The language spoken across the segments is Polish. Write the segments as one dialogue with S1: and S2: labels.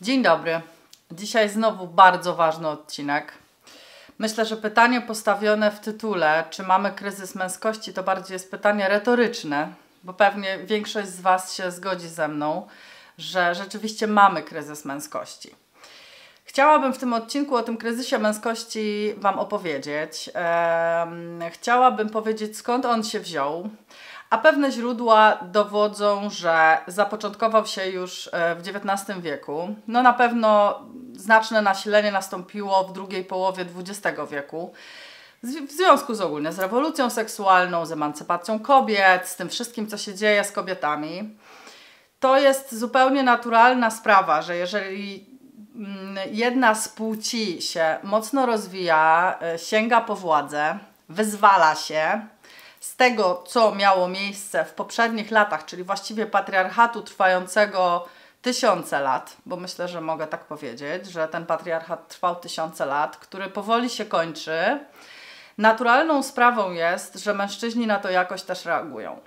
S1: Dzień dobry. Dzisiaj znowu bardzo ważny odcinek. Myślę, że pytanie postawione w tytule, czy mamy kryzys męskości, to bardziej jest pytanie retoryczne, bo pewnie większość z Was się zgodzi ze mną, że rzeczywiście mamy kryzys męskości. Chciałabym w tym odcinku o tym kryzysie męskości Wam opowiedzieć. Chciałabym powiedzieć, skąd on się wziął, a pewne źródła dowodzą, że zapoczątkował się już e, w XIX wieku. No na pewno znaczne nasilenie nastąpiło w drugiej połowie XX wieku. W związku z ogólnie z rewolucją seksualną, z emancypacją kobiet, z tym wszystkim, co się dzieje z kobietami, to jest zupełnie naturalna sprawa, że jeżeli mm, jedna z płci się mocno rozwija, e, sięga po władzę, wyzwala się, z tego, co miało miejsce w poprzednich latach, czyli właściwie patriarchatu trwającego tysiące lat, bo myślę, że mogę tak powiedzieć, że ten patriarchat trwał tysiące lat, który powoli się kończy. Naturalną sprawą jest, że mężczyźni na to jakoś też reagują.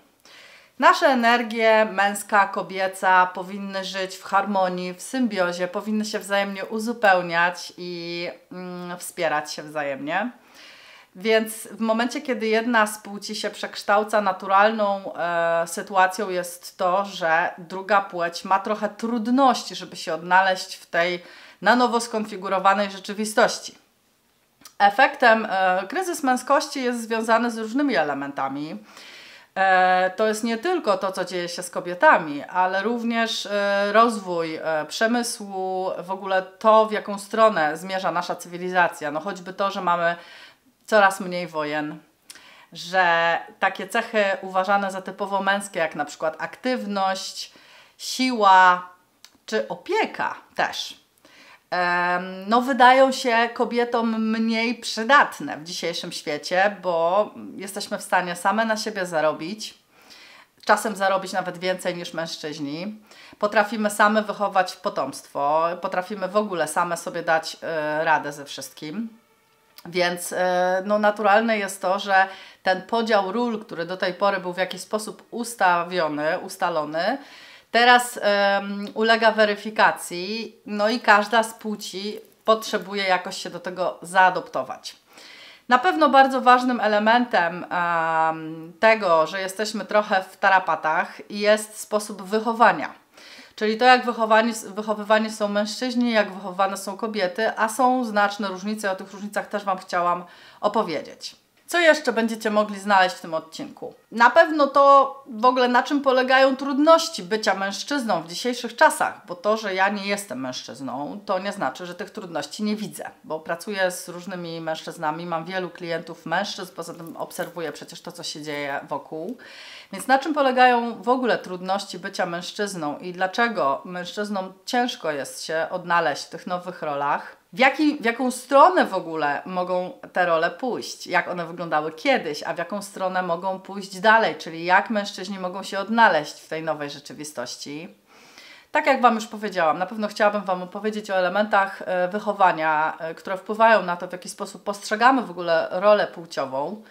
S1: Nasze energie, męska, kobieca, powinny żyć w harmonii, w symbiozie, powinny się wzajemnie uzupełniać i mm, wspierać się wzajemnie. Więc w momencie, kiedy jedna z płci się przekształca, naturalną e, sytuacją jest to, że druga płeć ma trochę trudności, żeby się odnaleźć w tej na nowo skonfigurowanej rzeczywistości. Efektem e, kryzys męskości jest związany z różnymi elementami. E, to jest nie tylko to, co dzieje się z kobietami, ale również e, rozwój e, przemysłu, w ogóle to, w jaką stronę zmierza nasza cywilizacja. No choćby to, że mamy coraz mniej wojen, że takie cechy uważane za typowo męskie, jak na przykład aktywność, siła czy opieka też, no wydają się kobietom mniej przydatne w dzisiejszym świecie, bo jesteśmy w stanie same na siebie zarobić, czasem zarobić nawet więcej niż mężczyźni. Potrafimy same wychować potomstwo, potrafimy w ogóle same sobie dać y, radę ze wszystkim. Więc e, no, naturalne jest to, że ten podział ról, który do tej pory był w jakiś sposób ustawiony, ustalony, teraz um, ulega weryfikacji, no i każda z płci potrzebuje jakoś się do tego zaadoptować. Na pewno bardzo ważnym elementem um, tego, że jesteśmy trochę w tarapatach, jest sposób wychowania. Czyli to, jak wychowani, wychowywani są mężczyźni, jak wychowywane są kobiety, a są znaczne różnice, o tych różnicach też Wam chciałam opowiedzieć. Co jeszcze będziecie mogli znaleźć w tym odcinku? Na pewno to w ogóle na czym polegają trudności bycia mężczyzną w dzisiejszych czasach, bo to, że ja nie jestem mężczyzną, to nie znaczy, że tych trudności nie widzę, bo pracuję z różnymi mężczyznami, mam wielu klientów mężczyzn, poza tym obserwuję przecież to, co się dzieje wokół. Więc na czym polegają w ogóle trudności bycia mężczyzną i dlaczego mężczyznom ciężko jest się odnaleźć w tych nowych rolach? W, jaki, w jaką stronę w ogóle mogą te role pójść? Jak one wyglądały kiedyś, a w jaką stronę mogą pójść dalej? Czyli jak mężczyźni mogą się odnaleźć w tej nowej rzeczywistości? Tak jak Wam już powiedziałam, na pewno chciałabym Wam opowiedzieć o elementach e, wychowania, e, które wpływają na to, w jaki sposób postrzegamy w ogóle rolę płciową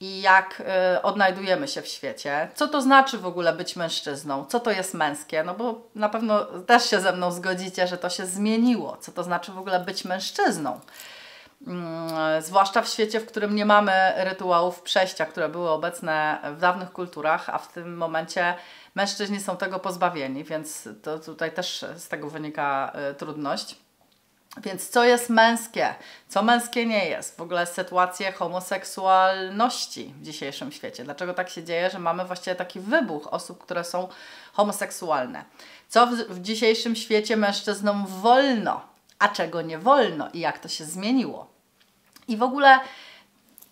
S1: i jak y, odnajdujemy się w świecie. Co to znaczy w ogóle być mężczyzną? Co to jest męskie? No bo na pewno też się ze mną zgodzicie, że to się zmieniło. Co to znaczy w ogóle być mężczyzną? Mm, zwłaszcza w świecie, w którym nie mamy rytuałów przejścia, które były obecne w dawnych kulturach, a w tym momencie mężczyźni są tego pozbawieni, więc to tutaj też z tego wynika y, trudność. Więc co jest męskie, co męskie nie jest? W ogóle sytuacje homoseksualności w dzisiejszym świecie. Dlaczego tak się dzieje, że mamy właściwie taki wybuch osób, które są homoseksualne? Co w, w dzisiejszym świecie mężczyznom wolno, a czego nie wolno i jak to się zmieniło? I w ogóle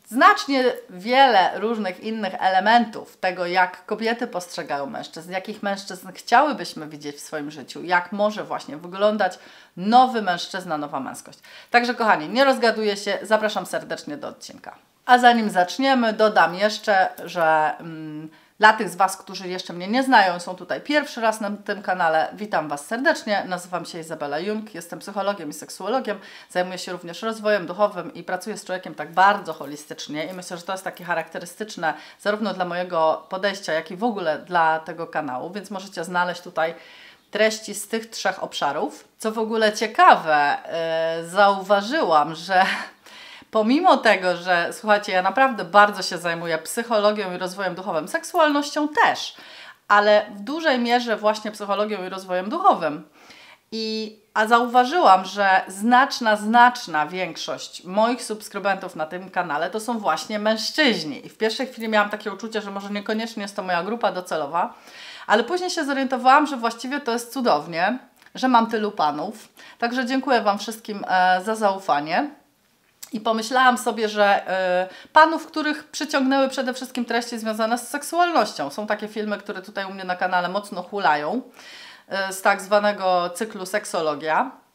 S1: znacznie wiele różnych innych elementów tego, jak kobiety postrzegają mężczyzn, jakich mężczyzn chciałybyśmy widzieć w swoim życiu, jak może właśnie wyglądać nowy mężczyzna, nowa męskość. Także, kochani, nie rozgaduję się, zapraszam serdecznie do odcinka. A zanim zaczniemy, dodam jeszcze, że. Mm, dla tych z Was, którzy jeszcze mnie nie znają, są tutaj pierwszy raz na tym kanale, witam Was serdecznie. Nazywam się Izabela Jung, jestem psychologiem i seksuologiem. Zajmuję się również rozwojem duchowym i pracuję z człowiekiem tak bardzo holistycznie i myślę, że to jest takie charakterystyczne zarówno dla mojego podejścia, jak i w ogóle dla tego kanału, więc możecie znaleźć tutaj treści z tych trzech obszarów. Co w ogóle ciekawe, yy, zauważyłam, że pomimo tego, że słuchajcie, ja naprawdę bardzo się zajmuję psychologią i rozwojem duchowym, seksualnością też, ale w dużej mierze właśnie psychologią i rozwojem duchowym. I, a zauważyłam, że znaczna, znaczna większość moich subskrybentów na tym kanale to są właśnie mężczyźni. I w pierwszej chwili miałam takie uczucie, że może niekoniecznie jest to moja grupa docelowa, ale później się zorientowałam, że właściwie to jest cudownie, że mam tylu panów. Także dziękuję Wam wszystkim e, za zaufanie. I pomyślałam sobie, że y, panów, których przyciągnęły przede wszystkim treści związane z seksualnością. Są takie filmy, które tutaj u mnie na kanale mocno hulają y, z tak zwanego cyklu Seksologia.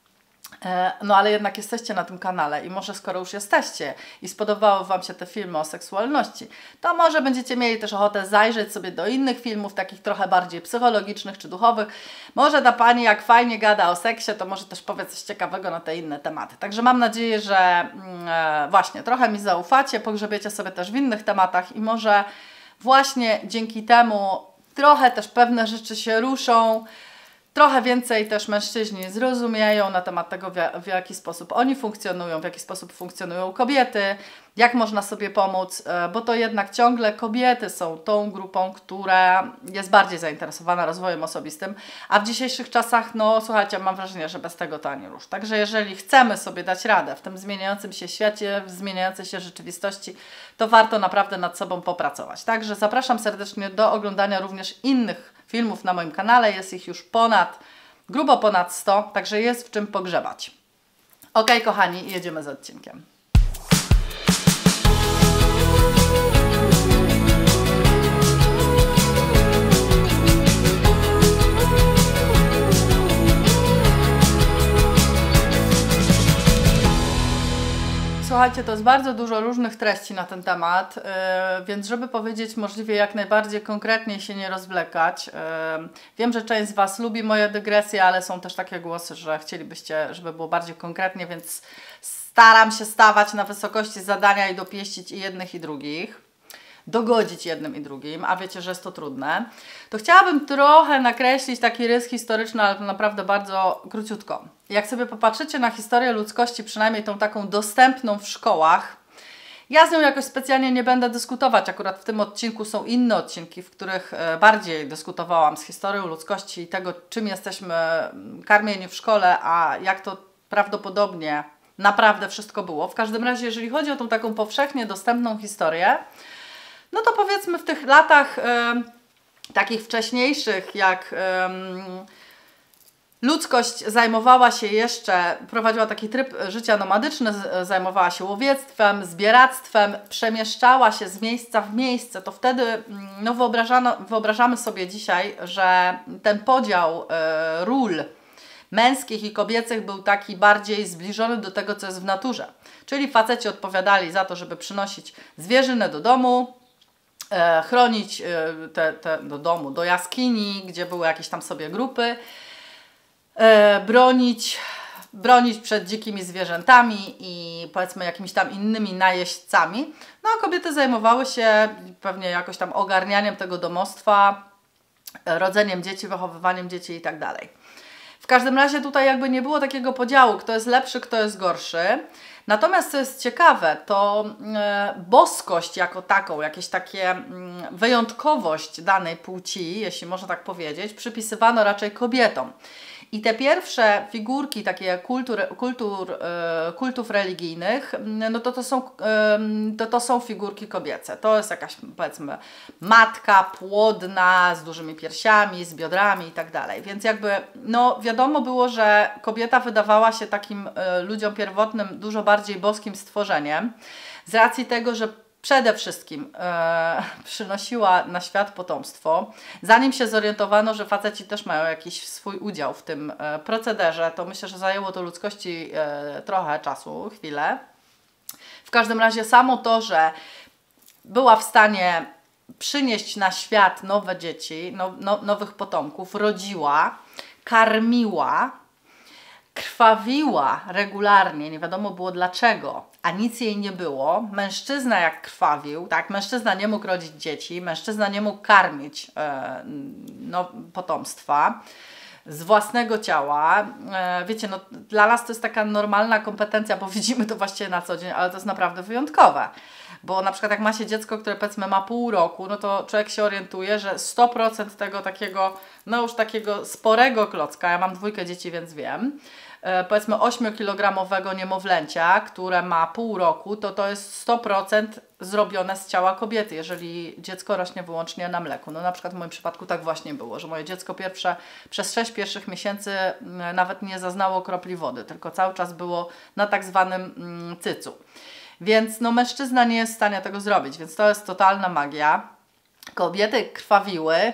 S1: E, no ale jednak jesteście na tym kanale i może skoro już jesteście i spodobały Wam się te filmy o seksualności, to może będziecie mieli też ochotę zajrzeć sobie do innych filmów, takich trochę bardziej psychologicznych czy duchowych. Może ta Pani jak fajnie gada o seksie, to może też powie coś ciekawego na te inne tematy. Także mam nadzieję, że mm, e, właśnie trochę mi zaufacie, pogrzebiecie sobie też w innych tematach i może właśnie dzięki temu trochę też pewne rzeczy się ruszą, trochę więcej też mężczyźni zrozumieją na temat tego, w jaki sposób oni funkcjonują, w jaki sposób funkcjonują kobiety, jak można sobie pomóc, e, bo to jednak ciągle kobiety są tą grupą, która jest bardziej zainteresowana rozwojem osobistym, a w dzisiejszych czasach, no słuchajcie, mam wrażenie, że bez tego to ani rusz. Także jeżeli chcemy sobie dać radę w tym zmieniającym się świecie, w zmieniającej się rzeczywistości, to warto naprawdę nad sobą popracować. Także zapraszam serdecznie do oglądania również innych filmów na moim kanale. Jest ich już ponad, grubo ponad 100, także jest w czym pogrzebać. Ok, kochani, jedziemy z odcinkiem. Słuchajcie, to jest bardzo dużo różnych treści na ten temat, yy, więc żeby powiedzieć możliwie jak najbardziej konkretnie się nie rozwlekać. Yy, wiem, że część z Was lubi moje dygresje, ale są też takie głosy, że chcielibyście, żeby było bardziej konkretnie, więc staram się stawać na wysokości zadania i dopieścić i jednych i drugich dogodzić jednym i drugim, a wiecie, że jest to trudne, to chciałabym trochę nakreślić taki rys historyczny, ale naprawdę bardzo króciutko. Jak sobie popatrzycie na historię ludzkości, przynajmniej tą taką dostępną w szkołach, ja z nią jakoś specjalnie nie będę dyskutować. Akurat w tym odcinku są inne odcinki, w których e, bardziej dyskutowałam z historią ludzkości i tego, czym jesteśmy mm, karmieni w szkole, a jak to prawdopodobnie naprawdę wszystko było. W każdym razie, jeżeli chodzi o tą taką powszechnie dostępną historię, no to powiedzmy w tych latach e, takich wcześniejszych, jak e, ludzkość zajmowała się jeszcze, prowadziła taki tryb życia nomadyczny, zajmowała się łowiectwem, zbieractwem, przemieszczała się z miejsca w miejsce, to wtedy mm, no wyobrażano, wyobrażamy sobie dzisiaj, że ten podział e, ról męskich i kobiecych był taki bardziej zbliżony do tego, co jest w naturze. Czyli faceci odpowiadali za to, żeby przynosić zwierzynę do domu, chronić e, te, te do domu, do jaskini, gdzie były jakieś tam sobie grupy, e, bronić, bronić przed dzikimi zwierzętami i powiedzmy jakimiś tam innymi najeźdźcami. No a kobiety zajmowały się pewnie jakoś tam ogarnianiem tego domostwa, rodzeniem dzieci, wychowywaniem dzieci i tak dalej. W każdym razie tutaj jakby nie było takiego podziału, kto jest lepszy, kto jest gorszy. Natomiast co jest ciekawe, to e, boskość jako taką, jakieś takie mm, wyjątkowość danej płci, jeśli można tak powiedzieć, przypisywano raczej kobietom. I te pierwsze figurki takie kultur, kultur, e, kultów religijnych, no to to, są, to to są figurki kobiece. To jest jakaś powiedzmy matka płodna, z dużymi piersiami, z biodrami i tak dalej. Więc jakby no wiadomo było, że kobieta wydawała się takim e, ludziom pierwotnym dużo bardziej boskim stworzeniem z racji tego, że przede wszystkim e, przynosiła na świat potomstwo. Zanim się zorientowano, że faceci też mają jakiś swój udział w tym e, procederze, to myślę, że zajęło to ludzkości e, trochę czasu, chwilę. W każdym razie samo to, że była w stanie przynieść na świat nowe dzieci, no, no, nowych potomków, rodziła, karmiła, krwawiła regularnie, nie wiadomo było dlaczego, a nic jej nie było. Mężczyzna jak krwawił, tak, mężczyzna nie mógł rodzić dzieci, mężczyzna nie mógł karmić e, no, potomstwa. z własnego ciała. E, wiecie, no, dla nas to jest taka normalna kompetencja, bo widzimy to właściwie na co dzień, ale to jest naprawdę wyjątkowe. Bo na przykład jak ma się dziecko, które powiedzmy ma pół roku, no to człowiek się orientuje, że 100% tego takiego, no już takiego sporego klocka, ja mam dwójkę dzieci, więc wiem, powiedzmy 8-kilogramowego niemowlęcia, które ma pół roku, to to jest 100% zrobione z ciała kobiety, jeżeli dziecko rośnie wyłącznie na mleku. No na przykład w moim przypadku tak właśnie było, że moje dziecko pierwsze, przez 6 pierwszych miesięcy mm, nawet nie zaznało kropli wody, tylko cały czas było na tak zwanym mm, cycu. Więc no mężczyzna nie jest w stanie tego zrobić, więc to jest totalna magia. Kobiety krwawiły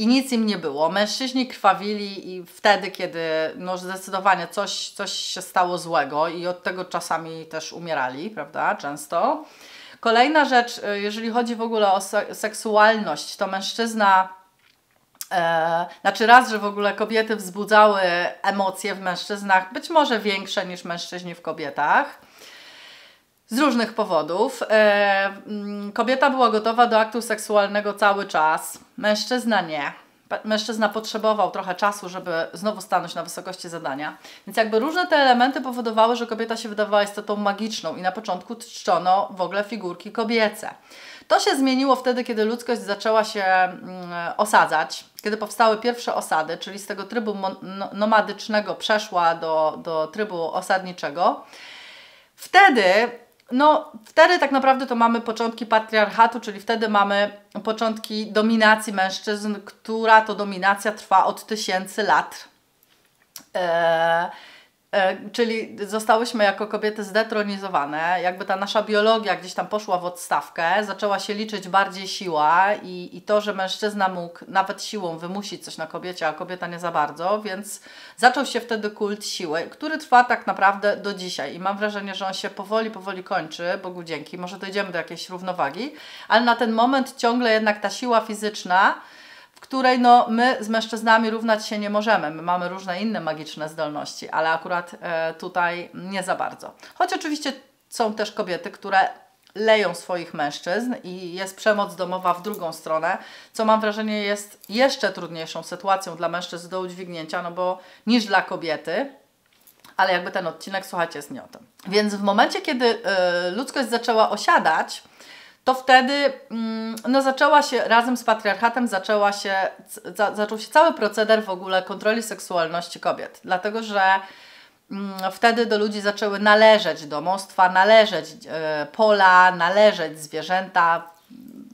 S1: i nic im nie było. Mężczyźni krwawili i wtedy, kiedy no zdecydowanie coś, coś się stało złego i od tego czasami też umierali, prawda, często. Kolejna rzecz, y, jeżeli chodzi w ogóle o seksualność, to mężczyzna E, znaczy raz, że w ogóle kobiety wzbudzały emocje w mężczyznach, być może większe niż mężczyźni w kobietach. Z różnych powodów. E, mm, kobieta była gotowa do aktu seksualnego cały czas, mężczyzna nie. Mężczyzna potrzebował trochę czasu, żeby znowu stanąć na wysokości zadania. Więc jakby różne te elementy powodowały, że kobieta się wydawała istotą magiczną i na początku czczono w ogóle figurki kobiece. To się zmieniło wtedy, kiedy ludzkość zaczęła się mm, osadzać, kiedy powstały pierwsze osady, czyli z tego trybu no, nomadycznego przeszła do, do trybu osadniczego. Wtedy no, wtedy tak naprawdę to mamy początki patriarchatu, czyli wtedy mamy początki dominacji mężczyzn, która to dominacja trwa od tysięcy lat. Eee, czyli zostałyśmy jako kobiety zdetronizowane, jakby ta nasza biologia gdzieś tam poszła w odstawkę, zaczęła się liczyć bardziej siła i, i to, że mężczyzna mógł nawet siłą wymusić coś na kobiecie, a kobieta nie za bardzo, więc zaczął się wtedy kult siły, który trwa tak naprawdę do dzisiaj. I mam wrażenie, że on się powoli, powoli kończy, Bogu dzięki, może dojdziemy do jakiejś równowagi, ale na ten moment ciągle jednak ta siła fizyczna w której no, my z mężczyznami równać się nie możemy. My mamy różne inne magiczne zdolności, ale akurat e, tutaj nie za bardzo. Choć oczywiście są też kobiety, które leją swoich mężczyzn i jest przemoc domowa w drugą stronę, co mam wrażenie jest jeszcze trudniejszą sytuacją dla mężczyzn do udźwignięcia, no bo niż dla kobiety, ale jakby ten odcinek, słuchajcie, jest nie o tym. Więc w momencie, kiedy y, ludzkość zaczęła osiadać, to wtedy mm, no, zaczęła się, razem z patriarchatem zaczęła się, za, zaczął się cały proceder w ogóle kontroli seksualności kobiet. Dlatego, że mm, wtedy do ludzi zaczęły należeć domostwa, należeć e, pola, należeć zwierzęta,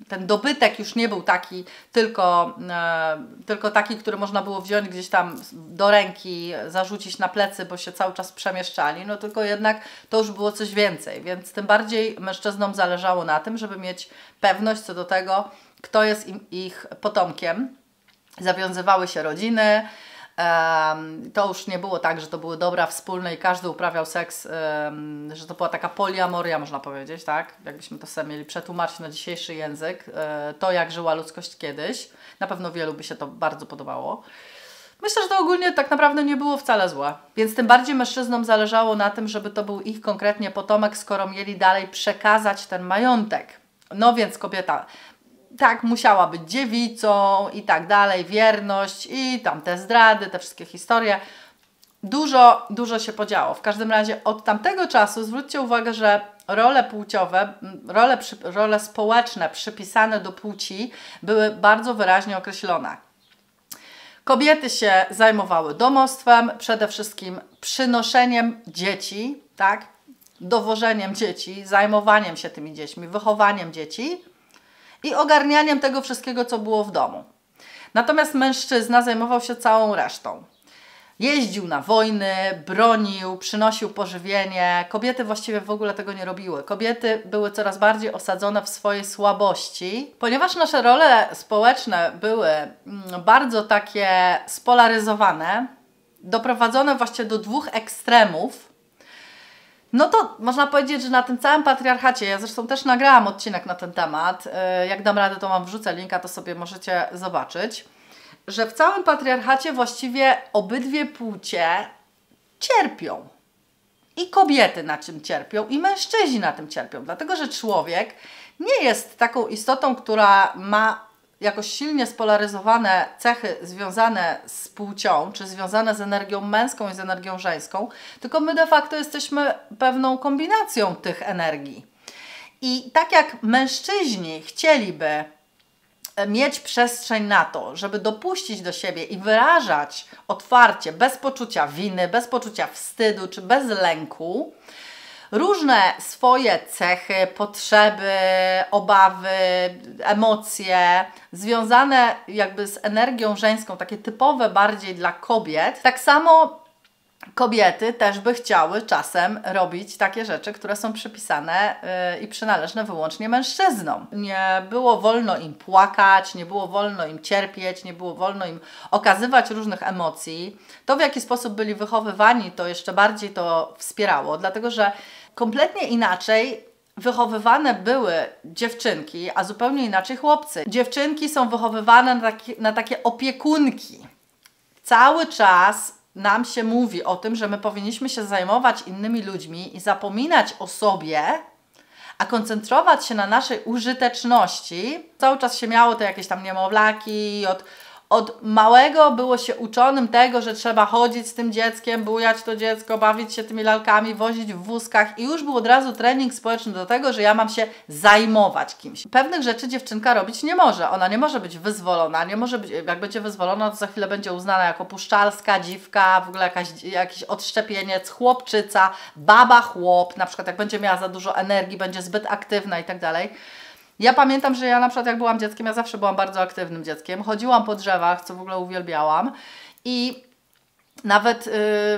S1: ten dobytek już nie był taki tylko, e, tylko taki, który można było wziąć gdzieś tam do ręki, zarzucić na plecy, bo się cały czas przemieszczali, no tylko jednak to już było coś więcej, więc tym bardziej mężczyznom zależało na tym, żeby mieć pewność co do tego, kto jest im, ich potomkiem. Zawiązywały się rodziny, to już nie było tak, że to były dobra wspólne i każdy uprawiał seks, że to była taka poliamoria, można powiedzieć, tak? Jakbyśmy to sobie mieli przetłumaczyć na dzisiejszy język, e, to jak żyła ludzkość kiedyś. Na pewno wielu by się to bardzo podobało. Myślę, że to ogólnie tak naprawdę nie było wcale złe. Więc tym bardziej mężczyznom zależało na tym, żeby to był ich konkretnie potomek, skoro mieli dalej przekazać ten majątek. No więc kobieta tak, musiała być dziewicą i tak dalej, wierność i tam te zdrady, te wszystkie historie. Dużo, dużo się podziało. W każdym razie od tamtego czasu zwróćcie uwagę, że role płciowe, role, role społeczne przypisane do płci były bardzo wyraźnie określone. Kobiety się zajmowały domostwem, przede wszystkim przynoszeniem dzieci, tak? dowożeniem dzieci, zajmowaniem się tymi dziećmi, wychowaniem dzieci i ogarnianiem tego wszystkiego, co było w domu. Natomiast mężczyzna zajmował się całą resztą. Jeździł na wojny, bronił, przynosił pożywienie. Kobiety właściwie w ogóle tego nie robiły. Kobiety były coraz bardziej osadzone w swojej słabości, ponieważ nasze role społeczne były mm, bardzo takie spolaryzowane, doprowadzone właściwie do dwóch ekstremów, no to można powiedzieć, że na tym całym patriarchacie, ja zresztą też nagrałam odcinek na ten temat, e, jak dam radę to Wam wrzucę linka, to sobie możecie zobaczyć, że w całym patriarchacie właściwie obydwie płcie cierpią. I kobiety na czym cierpią, i mężczyźni na tym cierpią, dlatego że człowiek nie jest taką istotą, która ma jakoś silnie spolaryzowane cechy związane z płcią, czy związane z energią męską i z energią żeńską, tylko my de facto jesteśmy pewną kombinacją tych energii. I tak jak mężczyźni chcieliby mieć przestrzeń na to, żeby dopuścić do siebie i wyrażać otwarcie, bez poczucia winy, bez poczucia wstydu czy bez lęku, różne swoje cechy, potrzeby, obawy, emocje związane jakby z energią żeńską, takie typowe bardziej dla kobiet. Tak samo kobiety też by chciały czasem robić takie rzeczy, które są przypisane yy, i przynależne wyłącznie mężczyznom. Nie było wolno im płakać, nie było wolno im cierpieć, nie było wolno im okazywać różnych emocji. To, w jaki sposób byli wychowywani, to jeszcze bardziej to wspierało, dlatego że kompletnie inaczej wychowywane były dziewczynki, a zupełnie inaczej chłopcy. Dziewczynki są wychowywane na, taki, na takie opiekunki. Cały czas nam się mówi o tym, że my powinniśmy się zajmować innymi ludźmi i zapominać o sobie, a koncentrować się na naszej użyteczności. Cały czas się miało te jakieś tam niemowlaki od od małego było się uczonym tego, że trzeba chodzić z tym dzieckiem, bujać to dziecko, bawić się tymi lalkami, wozić w wózkach i już był od razu trening społeczny do tego, że ja mam się zajmować kimś. Pewnych rzeczy dziewczynka robić nie może. Ona nie może być wyzwolona, nie może być, jak będzie wyzwolona, to za chwilę będzie uznana jako puszczalska, dziwka, w ogóle jakaś, jakiś odszczepieniec, chłopczyca, baba chłop, na przykład jak będzie miała za dużo energii, będzie zbyt aktywna i tak dalej. Ja pamiętam, że ja na przykład jak byłam dzieckiem, ja zawsze byłam bardzo aktywnym dzieckiem. Chodziłam po drzewach, co w ogóle uwielbiałam. I nawet yy,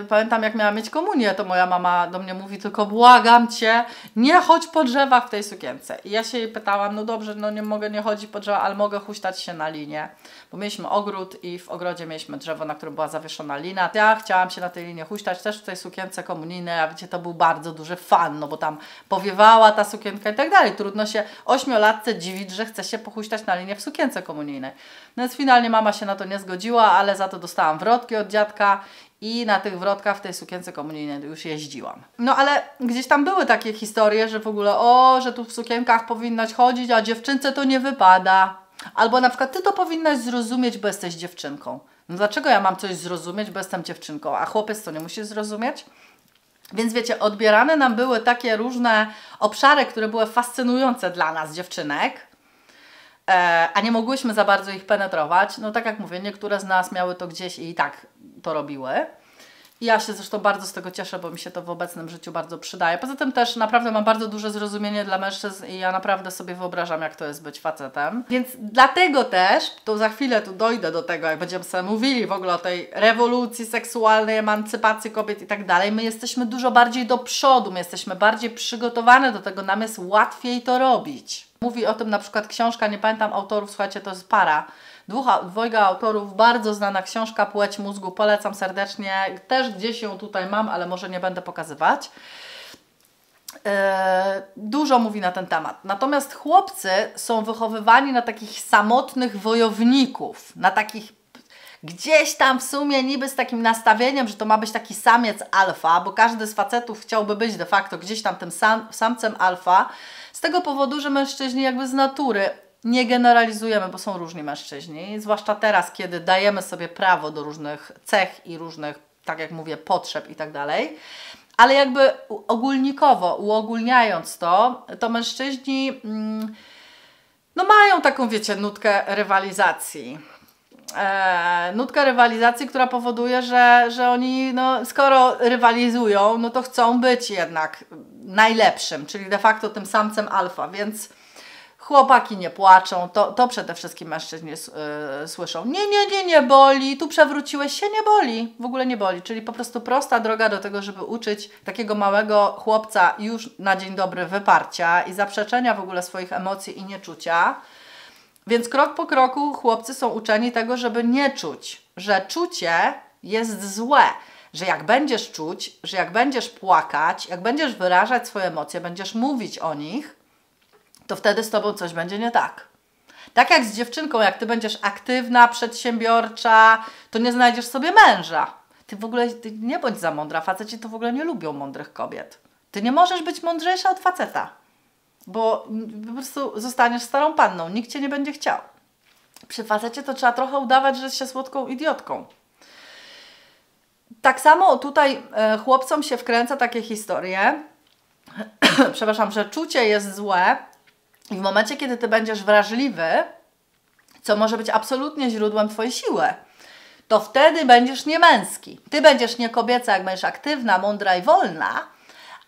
S1: pamiętam, jak miałam mieć komunię, to moja mama do mnie mówi, tylko błagam cię, nie chodź po drzewach w tej sukience. I ja się jej pytałam, no dobrze, no nie mogę nie chodzić po drzewach, ale mogę huśtać się na linię. Bo mieliśmy ogród i w ogrodzie mieliśmy drzewo, na którym była zawieszona lina. Ja chciałam się na tej linie huśtać, też w tej sukience komunijnej, a wiecie, to był bardzo duży fan, no bo tam powiewała ta sukienka i tak dalej. Trudno się ośmiolatce dziwić, że chce się pochuśtać na linię w sukience komunijnej. No więc finalnie mama się na to nie zgodziła, ale za to dostałam wrotki od dziadka i na tych wrotkach w tej sukience komunijnej już jeździłam. No ale gdzieś tam były takie historie, że w ogóle o, że tu w sukienkach powinnaś chodzić, a dziewczynce to nie wypada. Albo na przykład ty to powinnaś zrozumieć, bo jesteś dziewczynką. No dlaczego ja mam coś zrozumieć, bo jestem dziewczynką, a chłopiec to nie musi zrozumieć? Więc wiecie, odbierane nam były takie różne obszary, które były fascynujące dla nas, dziewczynek, a nie mogłyśmy za bardzo ich penetrować. No tak jak mówię, niektóre z nas miały to gdzieś i tak to robiły. Ja się zresztą bardzo z tego cieszę, bo mi się to w obecnym życiu bardzo przydaje. Poza tym też naprawdę mam bardzo duże zrozumienie dla mężczyzn i ja naprawdę sobie wyobrażam, jak to jest być facetem. Więc dlatego też, to za chwilę tu dojdę do tego, jak będziemy sobie mówili w ogóle o tej rewolucji seksualnej, emancypacji kobiet i tak dalej, my jesteśmy dużo bardziej do przodu, my jesteśmy bardziej przygotowane do tego, nam jest łatwiej to robić. Mówi o tym na przykład książka, nie pamiętam autorów, słuchajcie, to jest para dwóch, dwojga autorów, bardzo znana książka Płeć mózgu, polecam serdecznie. Też gdzieś ją tutaj mam, ale może nie będę pokazywać. E, dużo mówi na ten temat. Natomiast chłopcy są wychowywani na takich samotnych wojowników, na takich gdzieś tam w sumie niby z takim nastawieniem, że to ma być taki samiec alfa, bo każdy z facetów chciałby być de facto gdzieś tam tym sam, samcem alfa, z tego powodu, że mężczyźni jakby z natury nie generalizujemy, bo są różni mężczyźni, zwłaszcza teraz, kiedy dajemy sobie prawo do różnych cech i różnych, tak jak mówię, potrzeb i tak dalej. Ale jakby ogólnikowo, uogólniając to, to mężczyźni mm, no mają taką, wiecie, nutkę rywalizacji. E, nutkę rywalizacji, która powoduje, że, że oni, no, skoro rywalizują, no to chcą być jednak najlepszym, czyli de facto tym samcem alfa, więc Chłopaki nie płaczą, to, to przede wszystkim mężczyźni yy, słyszą. Nie, nie, nie, nie boli, tu przewróciłeś się, nie boli, w ogóle nie boli. Czyli po prostu prosta droga do tego, żeby uczyć takiego małego chłopca już na dzień dobry wyparcia i zaprzeczenia w ogóle swoich emocji i nieczucia. Więc krok po kroku chłopcy są uczeni tego, żeby nie czuć, że czucie jest złe że jak będziesz czuć, że jak będziesz płakać, jak będziesz wyrażać swoje emocje, będziesz mówić o nich, to wtedy z Tobą coś będzie nie tak. Tak jak z dziewczynką, jak Ty będziesz aktywna, przedsiębiorcza, to nie znajdziesz sobie męża. Ty w ogóle ty nie bądź za mądra. Faceci to w ogóle nie lubią mądrych kobiet. Ty nie możesz być mądrzejsza od faceta, bo po prostu zostaniesz starą panną. Nikt Cię nie będzie chciał. Przy facecie to trzeba trochę udawać, że jest się słodką idiotką. Tak samo tutaj e, chłopcom się wkręca takie historie, przepraszam, że czucie jest złe i w momencie, kiedy ty będziesz wrażliwy, co może być absolutnie źródłem twojej siły, to wtedy będziesz niemęski. Ty będziesz nie kobieca, jak będziesz aktywna, mądra i wolna,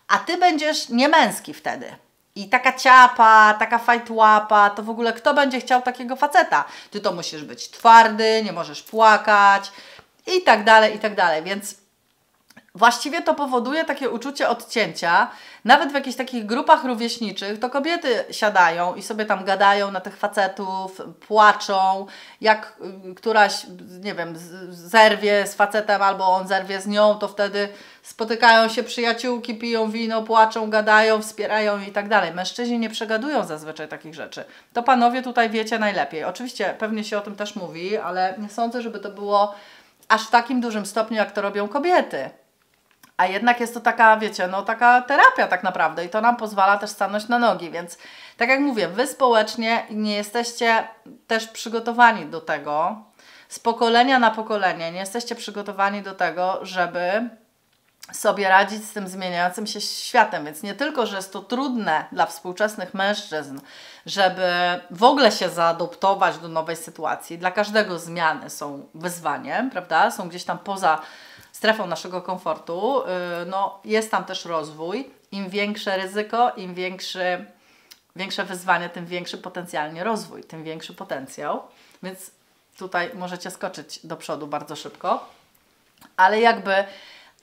S1: a ty będziesz niemęski wtedy. I taka ciapa, taka fajtłapa, to w ogóle kto będzie chciał takiego faceta? Ty to musisz być twardy, nie możesz płakać i tak dalej, i tak dalej. Więc właściwie to powoduje takie uczucie odcięcia. Nawet w jakichś takich grupach rówieśniczych, to kobiety siadają i sobie tam gadają na tych facetów, płaczą, jak y, któraś, nie wiem, zerwie z facetem albo on zerwie z nią, to wtedy spotykają się przyjaciółki, piją wino, płaczą, gadają, wspierają i tak dalej. Mężczyźni nie przegadują zazwyczaj takich rzeczy. To panowie tutaj wiecie najlepiej. Oczywiście pewnie się o tym też mówi, ale nie sądzę, żeby to było aż w takim dużym stopniu, jak to robią kobiety. A jednak jest to taka, wiecie, no taka terapia tak naprawdę i to nam pozwala też stanąć na nogi, więc tak jak mówię, Wy społecznie nie jesteście też przygotowani do tego, z pokolenia na pokolenie nie jesteście przygotowani do tego, żeby sobie radzić z tym zmieniającym się światem. Więc nie tylko, że jest to trudne dla współczesnych mężczyzn, żeby w ogóle się zaadoptować do nowej sytuacji. Dla każdego zmiany są wyzwaniem, prawda? Są gdzieś tam poza strefą naszego komfortu. Y, no, jest tam też rozwój. Im większe ryzyko, im większy, większe wyzwanie, tym większy potencjalnie rozwój, tym większy potencjał. Więc tutaj możecie skoczyć do przodu bardzo szybko. Ale jakby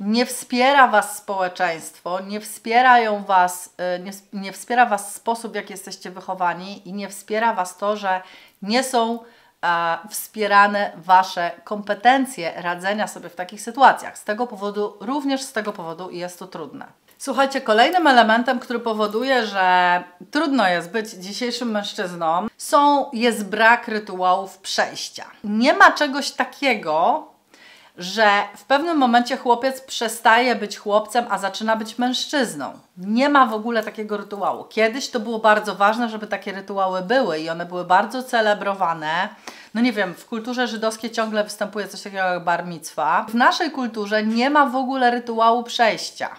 S1: nie wspiera Was społeczeństwo, nie wspierają Was, y, nie, nie wspiera Was sposób, w jaki jesteście wychowani i nie wspiera Was to, że nie są wspierane Wasze kompetencje radzenia sobie w takich sytuacjach. Z tego powodu, również z tego powodu jest to trudne. Słuchajcie, kolejnym elementem, który powoduje, że trudno jest być dzisiejszym mężczyzną, są, jest brak rytuałów przejścia. Nie ma czegoś takiego, że w pewnym momencie chłopiec przestaje być chłopcem, a zaczyna być mężczyzną. Nie ma w ogóle takiego rytuału. Kiedyś to było bardzo ważne, żeby takie rytuały były i one były bardzo celebrowane. No nie wiem, w kulturze żydowskiej ciągle występuje coś takiego jak bar mitzwa. W naszej kulturze nie ma w ogóle rytuału przejścia.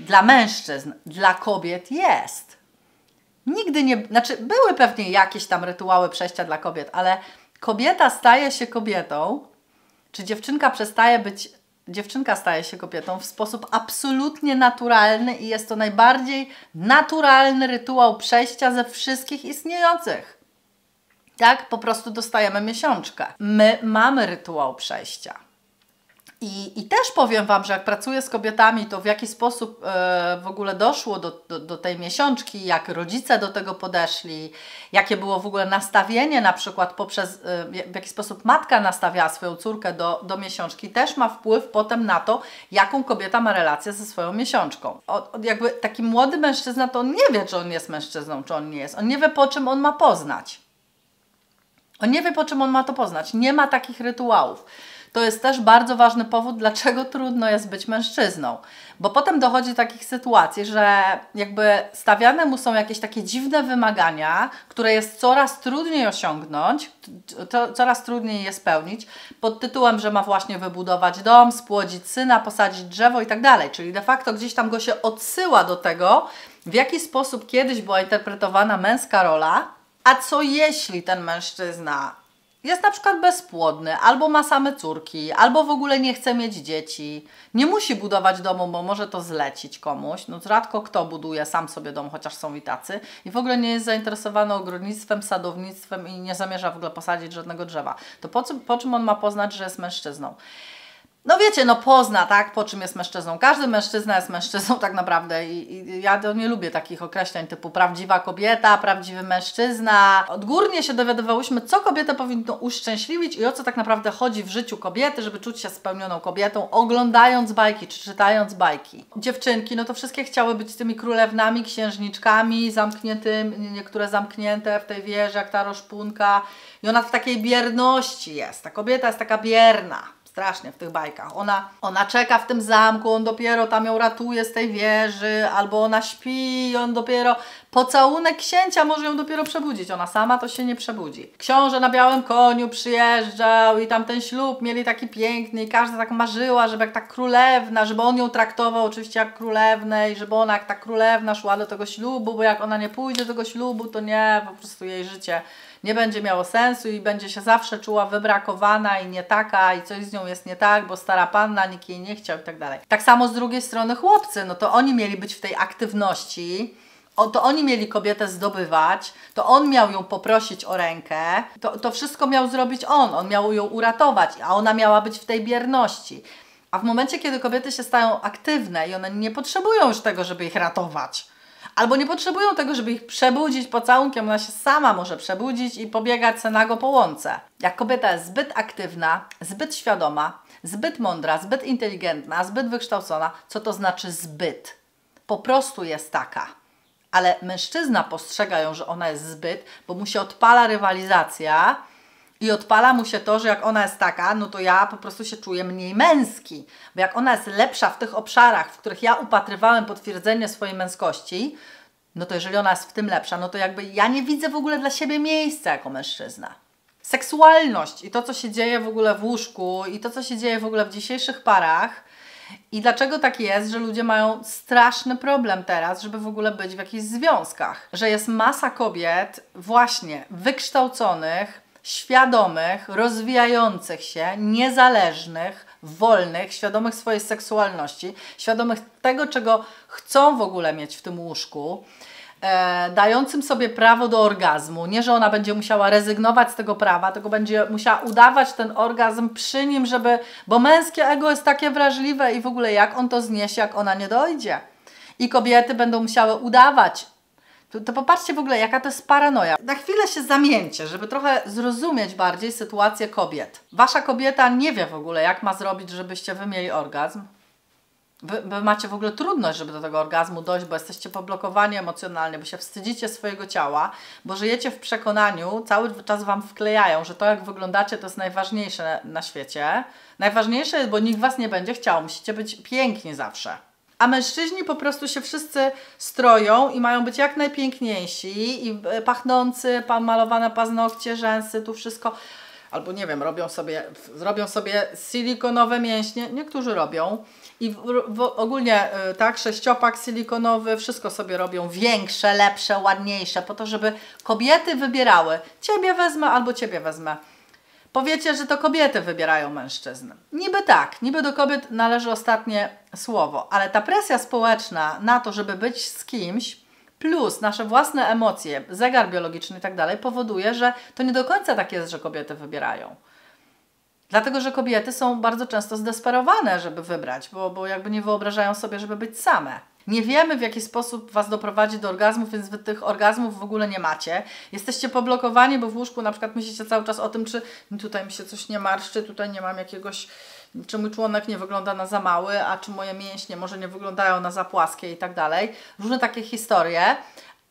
S1: Dla mężczyzn, dla kobiet jest. Nigdy nie, znaczy były pewnie jakieś tam rytuały przejścia dla kobiet, ale kobieta staje się kobietą czy dziewczynka przestaje być, dziewczynka staje się kobietą w sposób absolutnie naturalny i jest to najbardziej naturalny rytuał przejścia ze wszystkich istniejących. Tak, po prostu dostajemy miesiączkę. My mamy rytuał przejścia. I, I też powiem Wam, że jak pracuję z kobietami, to w jaki sposób e, w ogóle doszło do, do, do, tej miesiączki, jak rodzice do tego podeszli, jakie było w ogóle nastawienie, na przykład poprzez e, w jaki sposób matka nastawiała swoją córkę do, do miesiączki, też ma wpływ potem na to, jaką kobieta ma relację ze swoją miesiączką. O, jakby taki młody mężczyzna to on nie wie, czy on jest mężczyzną, czy on nie jest. On nie wie, po czym on ma poznać. On nie wie, po czym on ma to poznać. Nie ma takich rytuałów to jest też bardzo ważny powód, dlaczego trudno jest być mężczyzną. Bo potem dochodzi do takich sytuacji, że jakby stawiane mu są jakieś takie dziwne wymagania, które jest coraz trudniej osiągnąć, to, coraz trudniej je spełnić, pod tytułem, że ma właśnie wybudować dom, spłodzić syna, posadzić drzewo i tak dalej. Czyli de facto gdzieś tam go się odsyła do tego, w jaki sposób kiedyś była interpretowana męska rola, a co jeśli ten mężczyzna jest na przykład bezpłodny, albo ma same córki, albo w ogóle nie chce mieć dzieci, nie musi budować domu, bo może to zlecić komuś. No rzadko kto buduje sam sobie dom, chociaż są i tacy. I w ogóle nie jest zainteresowany ogrodnictwem, sadownictwem i nie zamierza w ogóle posadzić żadnego drzewa. To po, po czym on ma poznać, że jest mężczyzną? No wiecie, no pozna, tak, po czym jest mężczyzną. Każdy mężczyzna jest mężczyzną tak naprawdę i, i ja nie lubię takich określeń typu prawdziwa kobieta, prawdziwy mężczyzna. Odgórnie się dowiadywałyśmy, co kobietę powinno uszczęśliwić i o co tak naprawdę chodzi w życiu kobiety, żeby czuć się spełnioną kobietą, oglądając bajki czy czytając bajki. Dziewczynki, no to wszystkie chciały być tymi królewnami, księżniczkami, zamkniętymi, niektóre zamknięte w tej wieży, jak ta roszpunka. I ona w takiej bierności jest. Ta kobieta jest taka bierna strasznie w tych bajkach. Ona, ona czeka w tym zamku, on dopiero tam ją ratuje z tej wieży, albo ona śpi on dopiero Pocałunek księcia może ją dopiero przebudzić, ona sama to się nie przebudzi. Książę na białym koniu przyjeżdżał i tam ten ślub mieli taki piękny i każda tak marzyła, żeby jak ta królewna, żeby on ją traktował oczywiście jak królewnę i żeby ona jak ta królewna szła do tego ślubu, bo jak ona nie pójdzie do tego ślubu, to nie, po prostu jej życie nie będzie miało sensu i będzie się zawsze czuła wybrakowana i nie taka i coś z nią jest nie tak, bo stara panna, nikt jej nie chciał i tak dalej. Tak samo z drugiej strony chłopcy, no to oni mieli być w tej aktywności, to oni mieli kobietę zdobywać, to on miał ją poprosić o rękę, to, to wszystko miał zrobić on, on miał ją uratować, a ona miała być w tej bierności. A w momencie, kiedy kobiety się stają aktywne i one nie potrzebują już tego, żeby ich ratować, albo nie potrzebują tego, żeby ich przebudzić pocałunkiem, ona się sama może przebudzić i pobiegać se nago po łące. Jak kobieta jest zbyt aktywna, zbyt świadoma, zbyt mądra, zbyt inteligentna, zbyt wykształcona, co to znaczy zbyt? Po prostu jest taka ale mężczyzna postrzega ją, że ona jest zbyt, bo mu się odpala rywalizacja i odpala mu się to, że jak ona jest taka, no to ja po prostu się czuję mniej męski. Bo jak ona jest lepsza w tych obszarach, w których ja upatrywałem potwierdzenie swojej męskości, no to jeżeli ona jest w tym lepsza, no to jakby ja nie widzę w ogóle dla siebie miejsca jako mężczyzna. Seksualność i to, co się dzieje w ogóle w łóżku i to, co się dzieje w ogóle w dzisiejszych parach, i dlaczego tak jest, że ludzie mają straszny problem teraz, żeby w ogóle być w jakichś związkach? Że jest masa kobiet właśnie wykształconych, świadomych, rozwijających się, niezależnych, wolnych, świadomych swojej seksualności, świadomych tego, czego chcą w ogóle mieć w tym łóżku, e, dającym sobie prawo do orgazmu. Nie, że ona będzie musiała rezygnować z tego prawa, tylko będzie musiała udawać ten orgazm przy nim, żeby. Bo męskie ego jest takie wrażliwe i w ogóle jak on to zniesie, jak ona nie dojdzie. I kobiety będą musiały udawać. To, to popatrzcie w ogóle, jaka to jest paranoja. Na chwilę się zamieńcie, żeby trochę zrozumieć bardziej sytuację kobiet. Wasza kobieta nie wie w ogóle, jak ma zrobić, żebyście wy mieli orgazm. Wy, wy, macie w ogóle trudność, żeby do tego orgazmu dojść, bo jesteście poblokowani emocjonalnie, bo się wstydzicie swojego ciała, bo żyjecie w przekonaniu, cały czas Wam wklejają, że to jak wyglądacie to jest najważniejsze na świecie. Najważniejsze jest, bo nikt Was nie będzie chciał, musicie być piękni zawsze. A mężczyźni po prostu się wszyscy stroją i mają być jak najpiękniejsi i e, pachnący, malowane paznokcie, rzęsy, tu wszystko. Albo nie wiem, robią sobie, zrobią sobie silikonowe mięśnie, niektórzy robią. I w, w, ogólnie y, tak, sześciopak silikonowy, wszystko sobie robią. Większe, lepsze, ładniejsze, po to, żeby kobiety wybierały, ciebie wezmę albo ciebie wezmę. Powiecie, że to kobiety wybierają mężczyzn. Niby tak, niby do kobiet należy ostatnie słowo, ale ta presja społeczna na to, żeby być z kimś, plus nasze własne emocje, zegar biologiczny i tak dalej, powoduje, że to nie do końca tak jest, że kobiety wybierają. Dlatego, że kobiety są bardzo często zdesperowane, żeby wybrać, bo, bo jakby nie wyobrażają sobie, żeby być same. Nie wiemy, w jaki sposób Was doprowadzi do orgazmów, więc Wy tych orgazmów w ogóle nie macie. Jesteście poblokowani, bo w łóżku na przykład myślicie cały czas o tym, czy tutaj mi się coś nie marszczy, tutaj nie mam jakiegoś, czy mój członek nie wygląda na za mały, a czy moje mięśnie może nie wyglądają na za płaskie i tak dalej. Różne takie historie.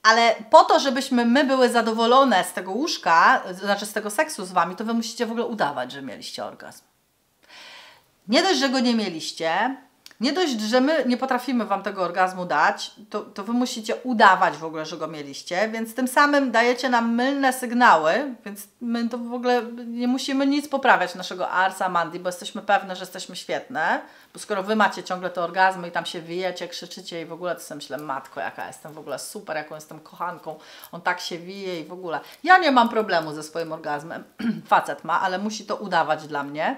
S1: Ale po to, żebyśmy my były zadowolone z tego łóżka, znaczy z tego seksu z Wami, to Wy musicie w ogóle udawać, że mieliście orgazm. Nie dość, że go nie mieliście, nie dość, że my nie potrafimy Wam tego orgazmu dać, to, to Wy musicie udawać w ogóle, że go mieliście, więc tym samym dajecie nam mylne sygnały, więc my to w ogóle nie musimy nic poprawiać naszego Arsa, Mandy, bo jesteśmy pewne, że jesteśmy świetne, bo skoro Wy macie ciągle te orgazmy i tam się wyjecie, krzyczycie i w ogóle to sobie myślę, matko, jaka jestem w ogóle super, jaką jestem kochanką, on tak się wije i w ogóle. Ja nie mam problemu ze swoim orgazmem, facet ma, ale musi to udawać dla mnie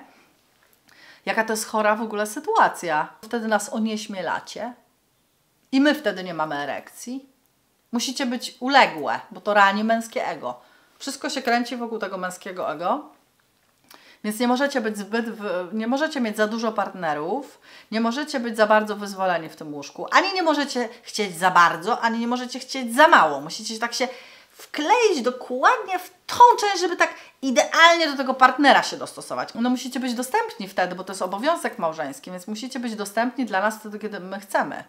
S1: Jaka to jest chora w ogóle sytuacja. Wtedy nas onieśmielacie i my wtedy nie mamy erekcji. Musicie być uległe, bo to rani męskie ego. Wszystko się kręci wokół tego męskiego ego. Więc nie możecie być zbyt, nie możecie mieć za dużo partnerów, nie możecie być za bardzo wyzwoleni w tym łóżku, ani nie możecie chcieć za bardzo, ani nie możecie chcieć za mało. Musicie tak się wkleić dokładnie w tą część, żeby tak idealnie do tego partnera się dostosować. No musicie być dostępni wtedy, bo to jest obowiązek małżeński, więc musicie być dostępni dla nas wtedy, kiedy my chcemy.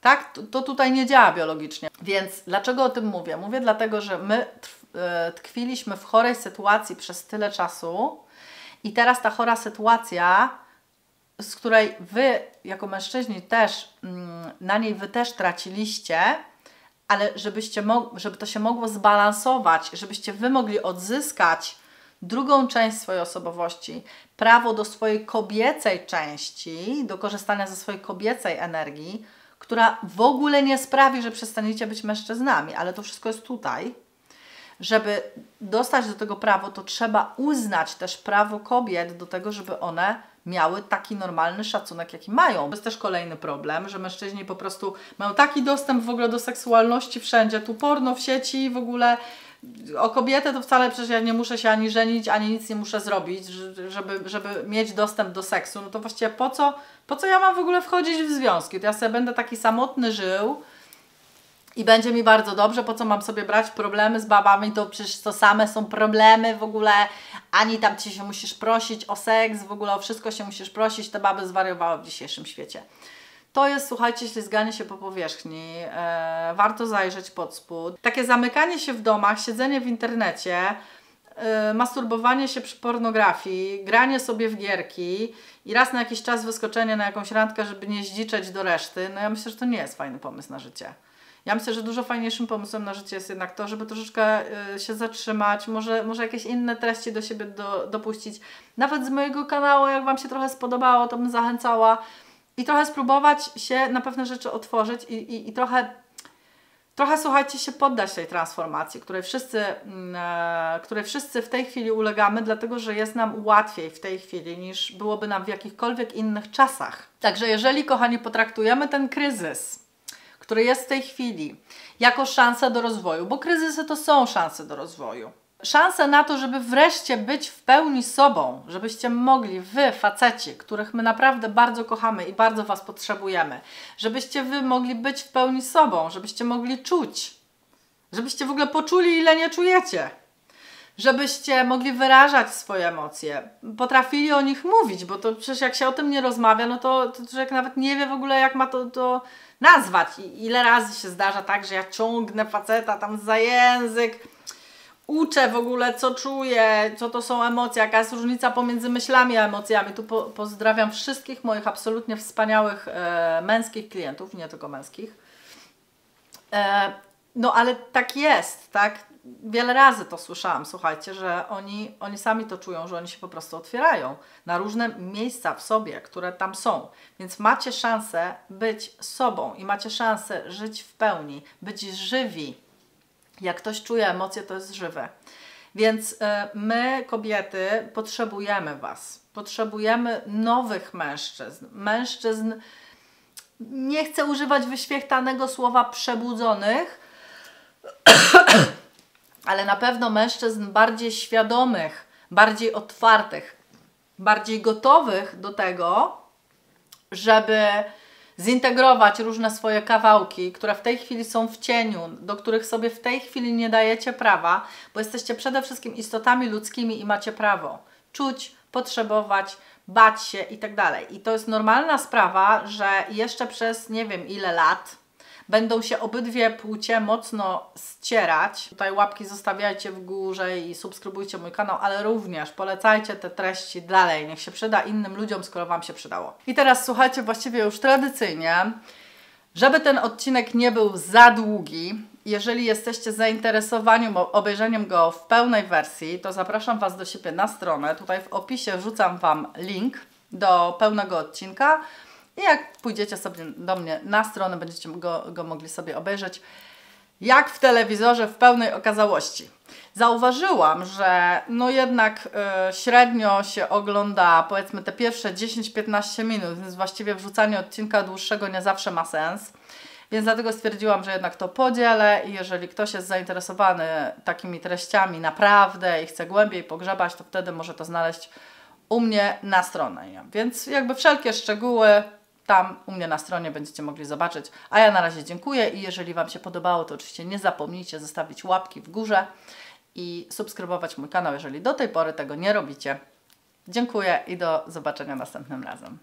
S1: Tak? To, to tutaj nie działa biologicznie. Więc dlaczego o tym mówię? Mówię dlatego, że my e, tkwiliśmy w chorej sytuacji przez tyle czasu i teraz ta chora sytuacja, z której Wy jako mężczyźni też, mm, na niej Wy też traciliście, ale żebyście żeby to się mogło zbalansować, żebyście wy mogli odzyskać drugą część swojej osobowości, prawo do swojej kobiecej części, do korzystania ze swojej kobiecej energii, która w ogóle nie sprawi, że przestaniecie być mężczyznami, ale to wszystko jest tutaj. Żeby dostać do tego prawo, to trzeba uznać też prawo kobiet do tego, żeby one miały taki normalny szacunek, jaki mają. To jest też kolejny problem, że mężczyźni po prostu mają taki dostęp w ogóle do seksualności wszędzie, tu porno w sieci, w ogóle o kobietę to wcale przecież ja nie muszę się ani żenić, ani nic nie muszę zrobić, żeby, żeby mieć dostęp do seksu. No to właściwie po co, po co ja mam w ogóle wchodzić w związki? To ja sobie będę taki samotny żył i będzie mi bardzo dobrze, po co mam sobie brać problemy z babami, to przecież to same są problemy w ogóle, ani tam Ci się musisz prosić o seks, w ogóle o wszystko się musisz prosić, te baby zwariowały w dzisiejszym świecie. To jest, słuchajcie, ślizganie się po powierzchni. E, warto zajrzeć pod spód. Takie zamykanie się w domach, siedzenie w internecie, e, masturbowanie się przy pornografii, granie sobie w gierki i raz na jakiś czas wyskoczenie na jakąś randkę, żeby nie zdziczeć do reszty. No ja myślę, że to nie jest fajny pomysł na życie. Ja myślę, że dużo fajniejszym pomysłem na życie jest jednak to, żeby troszeczkę y, się zatrzymać, może, może jakieś inne treści do siebie do, dopuścić. Nawet z mojego kanału, jak Wam się trochę spodobało, to bym zachęcała i trochę spróbować się na pewne rzeczy otworzyć i, i, i trochę, trochę słuchajcie, się poddać tej transformacji, której wszyscy, mm, e, której wszyscy w tej chwili ulegamy, dlatego że jest nam łatwiej w tej chwili niż byłoby nam w jakichkolwiek innych czasach. Także jeżeli, kochani, potraktujemy ten kryzys, który jest w tej chwili, jako szansę do rozwoju, bo kryzysy to są szanse do rozwoju. Szansę na to, żeby wreszcie być w pełni sobą, żebyście mogli, wy, faceci, których my naprawdę bardzo kochamy i bardzo Was potrzebujemy, żebyście wy mogli być w pełni sobą, żebyście mogli czuć, żebyście w ogóle poczuli, ile nie czujecie, żebyście mogli wyrażać swoje emocje, potrafili o nich mówić, bo to przecież jak się o tym nie rozmawia, no to, to człowiek nawet nie wie w ogóle, jak ma to, to nazwać. I ile razy się zdarza tak, że ja ciągnę faceta tam za język, uczę w ogóle, co czuję, co to są emocje, jaka jest różnica pomiędzy myślami a emocjami. Tu po, pozdrawiam wszystkich moich absolutnie wspaniałych e, męskich klientów, nie tylko męskich. E, no ale tak jest, tak? Wiele razy to słyszałam, słuchajcie, że oni, oni sami to czują, że oni się po prostu otwierają na różne miejsca w sobie, które tam są. Więc macie szansę być sobą i macie szansę żyć w pełni, być żywi, jak ktoś czuje emocje, to jest żywe. Więc y, my, kobiety, potrzebujemy Was. Potrzebujemy nowych mężczyzn. Mężczyzn, nie chcę używać wyświechtanego słowa przebudzonych, ale na pewno mężczyzn bardziej świadomych, bardziej otwartych, bardziej gotowych do tego, żeby zintegrować różne swoje kawałki, które w tej chwili są w cieniu, do których sobie w tej chwili nie dajecie prawa, bo jesteście przede wszystkim istotami ludzkimi i macie prawo czuć, potrzebować, bać się i tak dalej. I to jest normalna sprawa, że jeszcze przez nie wiem ile lat Będą się obydwie płcie mocno ścierać. Tutaj łapki zostawiajcie w górze i subskrybujcie mój kanał, ale również polecajcie te treści dalej. Niech się przyda innym ludziom, skoro Wam się przydało. I teraz słuchajcie, właściwie już tradycyjnie, żeby ten odcinek nie był za długi, jeżeli jesteście zainteresowani obejrzeniem go w pełnej wersji, to zapraszam Was do siebie na stronę. Tutaj w opisie wrzucam Wam link do pełnego odcinka. I jak pójdziecie sobie do mnie na stronę, będziecie go, go mogli sobie obejrzeć jak w telewizorze w pełnej okazałości. Zauważyłam, że no jednak y, średnio się ogląda powiedzmy te pierwsze 10-15 minut, więc właściwie wrzucanie odcinka dłuższego nie zawsze ma sens. Więc dlatego stwierdziłam, że jednak to podzielę i jeżeli ktoś jest zainteresowany takimi treściami naprawdę i chce głębiej pogrzebać, to wtedy może to znaleźć u mnie na stronie. Więc jakby wszelkie szczegóły tam u mnie na stronie będziecie mogli zobaczyć. A ja na razie dziękuję i jeżeli Wam się podobało, to oczywiście nie zapomnijcie zostawić łapki w górze i subskrybować mój kanał, jeżeli do tej pory tego nie robicie. Dziękuję i do zobaczenia następnym razem.